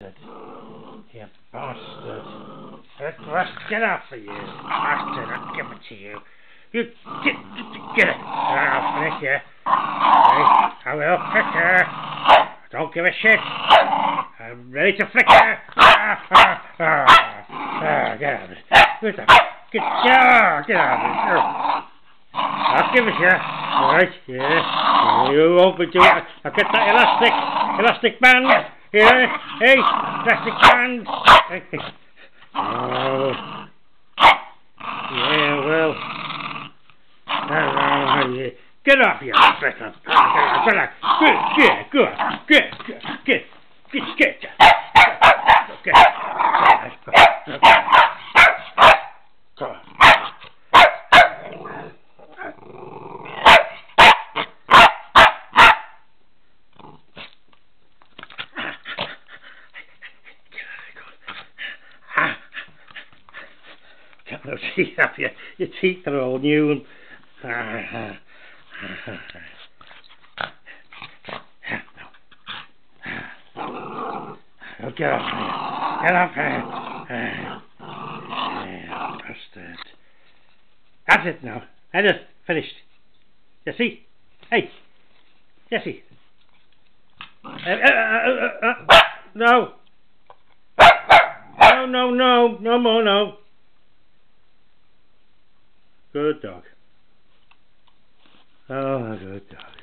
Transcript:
You bastard. Let's get off of you, bastard. Give it to you. You get, get it. I'll finish you. I will flick her. Don't give a shit. I'm ready to flick her. Get out of it. Get, get, get, ah, get out of it. I'll give it to you. Right, yeah. You won't be doing it. I'll get that elastic, elastic band. Yeah, hey, elastic band. Oh. Yeah, well. Uh, yeah. Get up here, up. Get. Good, good, good, good, good, good, good, good. Okay. Okay. Your, your teeth are all new and Oh, get up there. Get up there. Yeah, bastard. That's it now. That is finished. Jessy? Hey! Jessy! Uh, uh, uh, uh, uh, no! No, no, no, no more, no. Good dog. Oh, good dog.